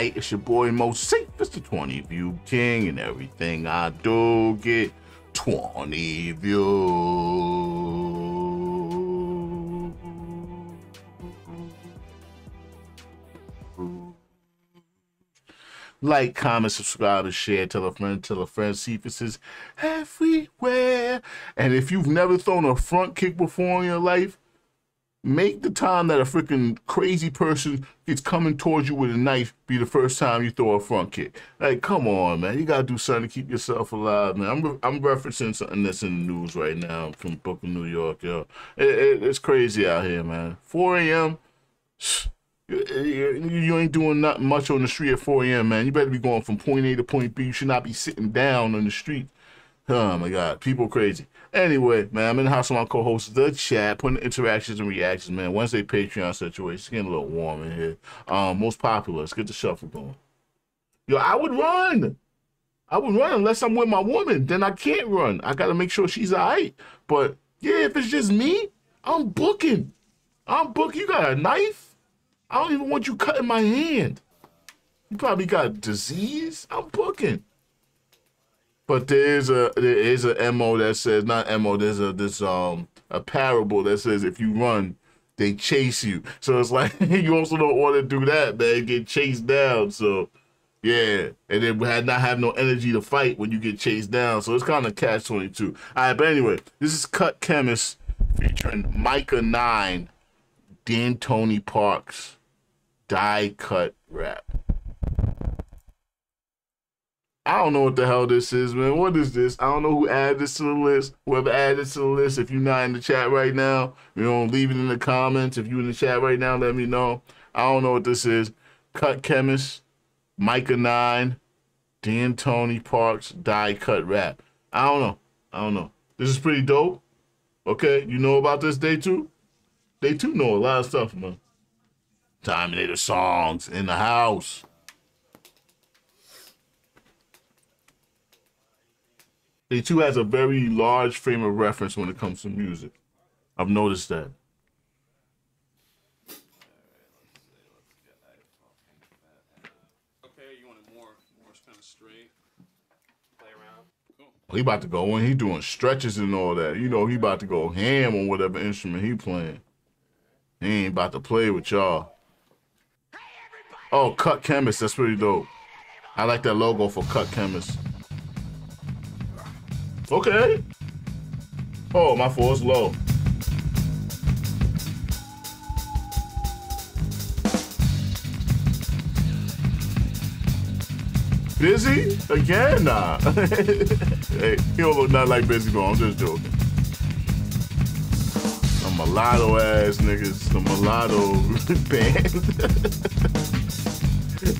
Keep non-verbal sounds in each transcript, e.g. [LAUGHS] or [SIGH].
It's your boy Moseefus, it's the 20 View King, and everything I do get 20 views. Like, comment, subscribe, and share. Tell a friend, tell a friend. It says everywhere. And if you've never thrown a front kick before in your life, make the time that a freaking crazy person gets coming towards you with a knife be the first time you throw a front kick. Like, come on, man. You gotta do something to keep yourself alive, man. I'm I'm referencing something that's in the news right now from Brooklyn, New York, yo. It, it, it's crazy out here, man. 4 a.m. [SIGHS] You ain't doing not much on the street at 4 a.m., man. You better be going from point A to point B. You should not be sitting down on the street. Oh my God, people crazy. Anyway, man, I'm in the house with my co-host, The Chat, putting interactions and reactions, man. Wednesday Patreon situation. It's getting a little warm in here. Um, most popular. Let's get the shuffle going. Yo, I would run. I would run unless I'm with my woman. Then I can't run. I gotta make sure she's alright. But yeah, if it's just me, I'm booking. I'm booking. You got a knife? I don't even want you cutting my hand. You probably got disease. I'm booking. But there is a there is a mo that says not mo. There's a this um a parable that says if you run, they chase you. So it's like [LAUGHS] you also don't want to do that, man. Get chased down. So yeah, and then had not have no energy to fight when you get chased down. So it's kind of catch twenty two. All right, but anyway, this is Cut Chemist featuring Myka Nine, Deantoni Parks die cut rap. I don't know what the hell this is, man. What is this? I don't know who added this to the list. Whoever added this to the list, if you're not in the chat right now, you know, leave it in the comments. If you're in the chat right now, let me know. I don't know what this is. Cut Chemist, Myka Nine, Deantoni Parks, Die Cut Rap. I don't know. I don't know. This is pretty dope. Okay, you know about this day two? Day two know a lot of stuff, man. Time Terminator songs in the house. Day too has a very large frame of reference when it comes to music. I've noticed that. Okay, you want it more, more kind of straight. Play around. Cool. He about to go in. He doing stretches and all that. You know, he about to go ham on whatever instrument he playing. He ain't about to play with y'all. Oh, Cut Chemist. That's pretty dope. I like that logo for Cut Chemist. Okay. Oh, my force low. Busy? Again? Nah. [LAUGHS] hey, he don't look nothing like Busy, bro. I'm just joking. The mulatto ass niggas. The mulatto [LAUGHS] band.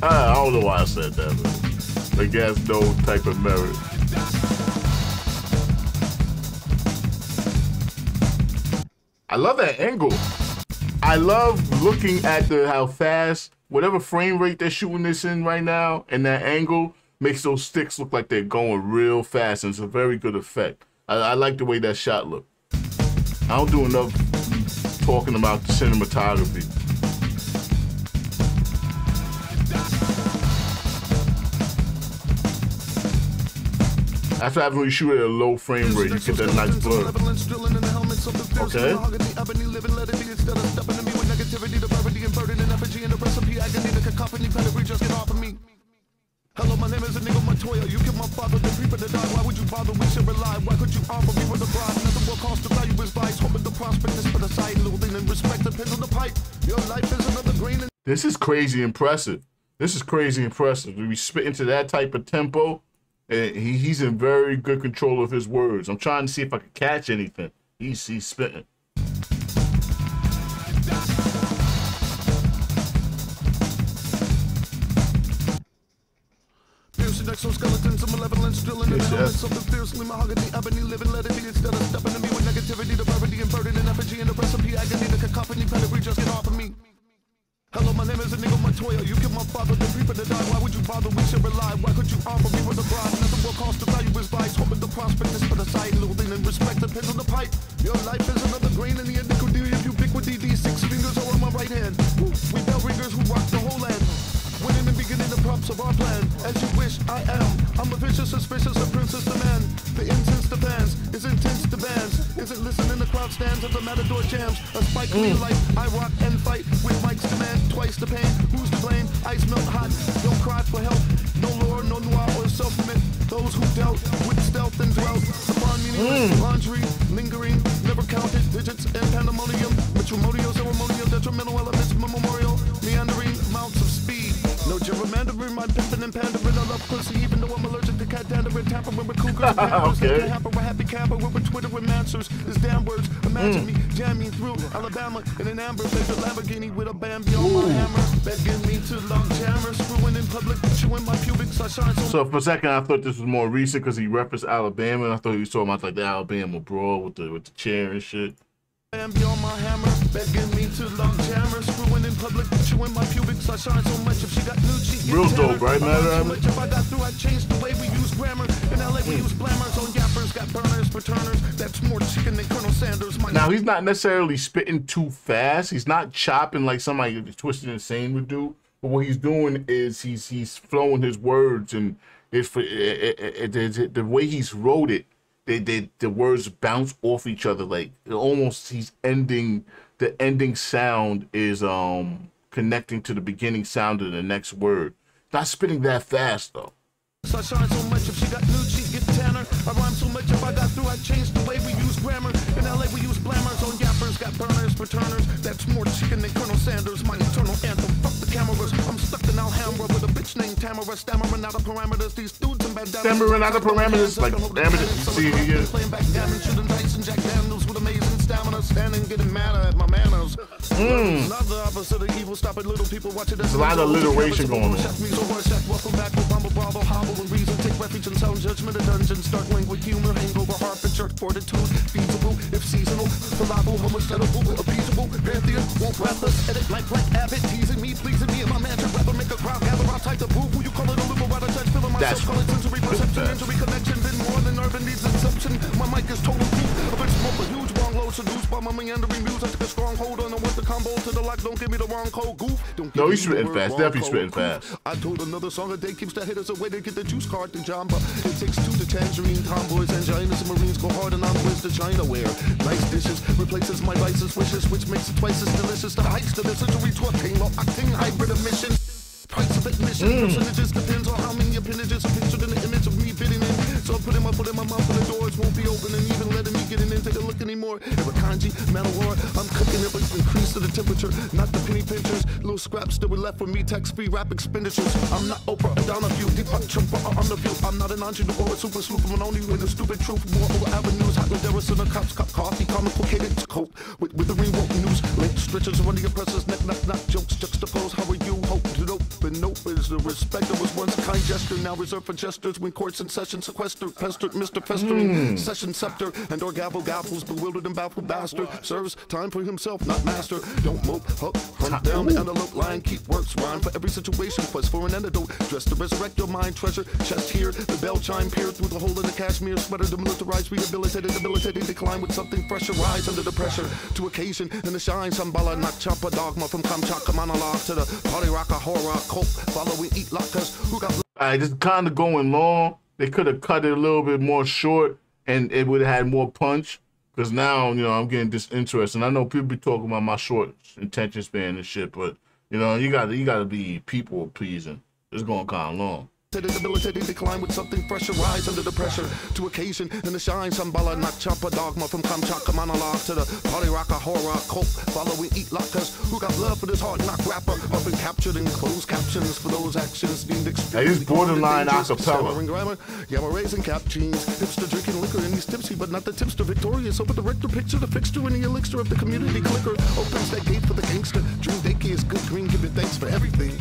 I, [LAUGHS] ah, I don't know why I said that, but I guess no type of merit. I love that angle. I love looking at the how fast, whatever frame rate they're shooting this in right now, and that angle makes those sticks look like they're going real fast, and it's a very good effect. I, I like the way that shot looked. I don't do enough talking about the cinematography. After having you shoot at a low frame rate, you get that nice blur. Okay. Hello, my name is Inigo Montoya. You killed my father, the people that died. Why would you bother? We should rely. Why could you offer me with a bribe? Nothing will cost the value is vice. Hoping the prospectus for the sight. Loathing and respect depends on the pipe. Your life is another grain. This is crazy impressive. This is crazy impressive. We spit into that type of tempo. And he, he's in very good control of his words. I'm trying to see if I can catch anything. He's, he's spitting. exoskeletons of malevolence drilling in the helmets of the fiercely mahogany ebony living let it be instead of stepping to me with negativity the brevity and burden and effigy and the recipe agony the cacophony pedigree just get off of me my name is Inigo Montoya. You killed my father, the people that died. Why would you bother? We should rely. Why could you offer me with a bribe? Nothing will cost the value is vice. Hoping the prospectus for the sight. Loathing and respect depends on the pipe. Your life is another grain in the iniquity of ubiquity. These six fingers are on my right hand. We bell ringers who rock the whole land. Winning and beginning the props of our plan. As you wish, I am. I'm a vicious, suspicious, a princess demand. The incense to fans is intense to bands. Isn't listening to crowd stands at the matador jams. A spike me mm. life. I rock and fight with Mike's demand. Twice the pain. Who's to blame? Ice melt hot. Don't cry for help. No lore, no noir or self-mint. Those who dealt with stealth and dwelt upon meaningless mm. laundry, words, imagine mm. me jamming through Alabama in an amber favorite Lamborghini with a Bambi on my hammer. Begging me to love jammer, screwing in public, chewing my pubics. I shine so for a second, I thought this was more recent because he referenced Alabama, and I thought he was talking about like the Alabama brawl with the with the chair and shit. Bambi on my hammer, begging me to love screwing in public, chewing my pubics. I shine so much if she got she Real dope, right, man? learned I so mean- much if I got through, I changed the way we use grammar. In LA, we got burners for turners. That's more chicken than Colonel Sanders. My Now he's not necessarily spitting too fast. He's not chopping like somebody twisted insane would do. But what he's doing is he's he's flowing his words and it's for it, it, it, the way he's wrote it. They, they the words bounce off each other like almost he's ending the ending sound is um connecting to the beginning sound of the next word. Not spitting that fast though. So much if she got nude, she get tanner. I rhyme so much if I got through, I changed the way we use grammar. In LA, we use blammers on yappers, got burners for turners. That's more chicken than Colonel Sanders. My eternal anthem. Fuck the cameras. I'm stuck in Alhambra with a bitch named Tamara, stammering out of parameters. These dudes in bandanas. Stammering out of parameters, like, see, yeah. Playing it. There's Hmm. a lot of alliteration going on. Welcome back with Bumble Bravo, Hobble and Reason. Take refuge in sound judgment, a dungeon. Startling with humor, hangover, harbinger, fortitude. Feasible, if seasonal. Falafel, homosexual, appeasable. Pantheon, won't breathless. Edit like Black Abbott. Teasing me, pleasing me, and my man. Rapper, make a crowd gather. I'll type the boo. Who you call it a liberal out of touch? Feeling That's myself, call it sensory perception, injury connection. Been more than urban needs inception. My mic is total proof. A bitch smoke a huge wrong load. Seduced by my meandering muse. I took a strong hold on. I want the combo to the lock. Don't give me the wrong code. Goof. Don't No, he's spitting fast. Definitely spitting fast. I told another song a day keeps the hitters away to get the juice card to Jamba. It takes two to tangerine, tomboys, anginas, and marines go hard and I'm whiz to China where nice dishes replaces my vices wishes, which makes it twice as delicious. The heights to the century to octane, low octane hybrid emission. Price of admission mm. percentages depends on how many appendages are pictured in the image of me fitting in. So I put in my foot in my mouth and the doors won't be open and even letting me get in take a look anymore. If a kanji, Manowar, I'm cooking it with increase to the temperature, not the penny pinchers. Little scraps that were left for me, tax free rap expenditures. I'm not Oprah, down a few, deep Trump on the view. I'm not an entrepreneur or a super sleuth, I'm only with the stupid truth. More over avenues, hot Maderas and the cops, cop coffee, complicated cope with, with the remote news. Link stretchers, running your presses, neck, knock, knock, jokes, juxtapose. How are you? Hope to open, open is the respect that was once a kind gesture, now reserved for jesters when courts in session sequestered, pestered, Mr. Festering, hmm. session scepter, and or gavel gaffles, bewildered and baffled bastard, serves time for himself, not master. Don't mope, huck, hunt down the antelope line, keep works, rhyme for every situation, quest for an antidote, dress to resurrect your mind, treasure, chest here, the bell chime peer through the hole in the cashmere sweater, demilitarized, rehabilitated, debilitated, decline with something fresher, rise under the pressure, to occasion, and the shine, Shambhala, not chopper, dogma, from Kamchatka monologue to the party rocker, horror, cult, following eat lockers, who got I just kind of going long. They could have cut it a little bit more short, and it would have had more punch. Cause now you know I'm getting disinterested. And I know people be talking about my short attention span and shit, but you know you got you got to be people pleasing. It's going kind of long. Debilitating decline with something fresher, rise under the pressure to occasion and the shine. Shambhala, not chopper, dogma from Kamchatka monologue to the party rocker, horror, cult, following eat lockers. Who got love for this hard knock rapper? Up and captured in closed captions for those actions deemed Hey, this borderline acapella. Grammar, gamma raising cap jeans, hipster drinking liquor and he's tipsy, but not the tipster. Victorious over the rector picture, the fixture and the elixir of the community clicker opens that gate for the gangster. Dream daycare is good green, give it thanks for everything.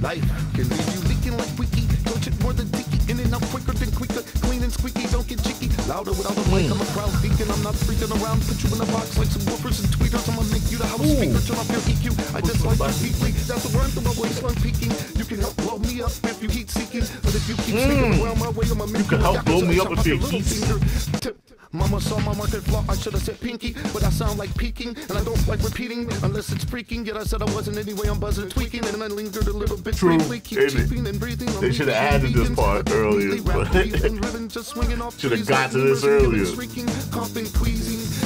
Life can leave you leaking like wiki. Don't it more than dicky. In and out quicker than quicker. Clean and squeaky, don't get cheeky. Louder without a mic, I'm a crowd deacon. I'm not freaking around. Put you in a box like some woofers and tweeters. I'ma make you the house speaker. Turn off your EQ. I just like you deeply. That's a rhyme through my waistline peaking. You can help blow me up if you heat seeking. But if you keep sneaking around mm. my way, I'ma make You can help blow me up if you heat- Mama saw my market flaw, I should have said pinky, but I sound like peaking, and I don't like repeating unless it's freaking. Yet I said I wasn't anyway, I'm buzzing, tweaking, and I lingered a little bit True, briefly, keep ain't cheeping and breathing. They should have added this part earlier, but- [LAUGHS] Should have got to this earlier. Shrieking, coughing, queasing,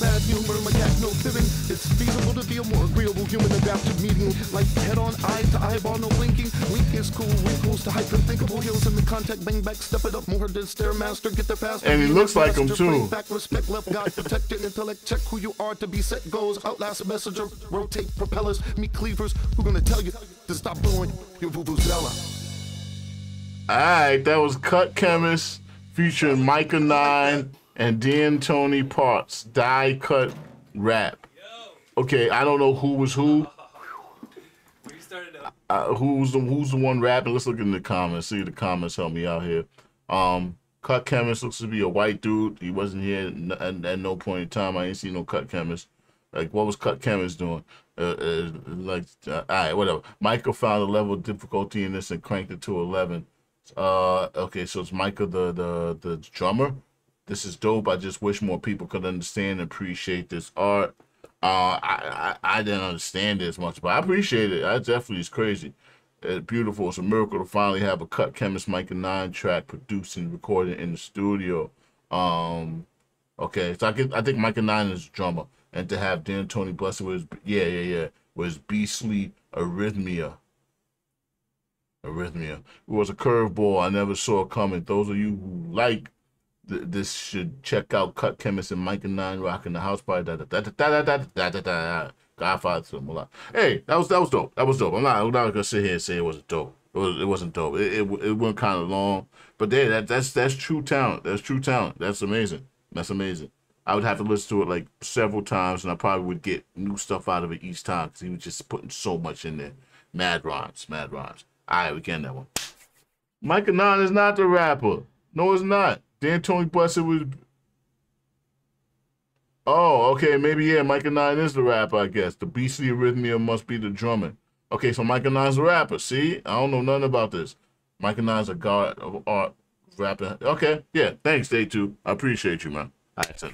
bad humor, my cat, no fibbing. It's feasible to be a more agreeable human adaptive meeting, like head on, eye to eyeball, no blinking. Wink is cool, wrinkles to hyperthinkable heels in the contact, bang back, step it up more to stairmaster, get there fast. And he looks like him, too. Back, respect, left, God, protect your intellect, check who you are to be set goes, outlast messenger, rotate propellers, meet cleavers, who gonna tell you to stop blowing your vuvuzela? Alright, that was Cut Chemist featuring Myka Nine and Deantoni Parks. Die cut rap. Okay, I don't know who was who. [LAUGHS] We started to Uh, who's the who's the one rapping? Let's look in the comments. See the comments help me out here. Um, Cut Chemist looks to be a white dude. He wasn't here at, at no point in time. I ain't seen no Cut Chemist. Like, what was Cut Chemist doing? Uh, uh, like, uh, all right, whatever. Michael found a level of difficulty in this and cranked it to eleven. Uh, okay, so it's Michael the the the drummer. This is dope. I just wish more people could understand and appreciate this art. Uh, I, I I didn't understand it as much, but I appreciate it. I definitely is crazy. It's beautiful. It's a miracle to finally have a cut chemist Myka Nine track produced and recorded in the studio. Um, okay, so I get I think Myka Nine is a drummer, and to have Deantoni Blessed was yeah yeah yeah was beastly arrhythmia. Arrhythmia. It was a curveball I never saw coming. Those of you who like th- this should check out Cut Chemist and Myka Nine rocking the house party. Da da da da da da da da da. Godfather to them a lot. Hey, that was that was dope. That was dope. I'm not I'm not gonna sit here and say it wasn't dope. It was it wasn't dope. It it, it went kind of long, but there that that's that's true talent. That's true talent. That's amazing. That's amazing. I would have to listen to it like several times, and I probably would get new stuff out of it each time because he was just putting so much in there. Mad rhymes, mad rhymes. All right, we can that one. Myka Nine is not the rapper. No, it's not. Deantoni Blessed was. Oh, okay, maybe yeah. Myka Nine is the rapper, I guess. The beastly arrhythmia must be the drummer. Okay, so Myka Nine's a rapper. See, I don't know nothing about this. Myka Nine's a god of art rapping. Okay, yeah. Thanks, Day Two. I appreciate you, man. Right, so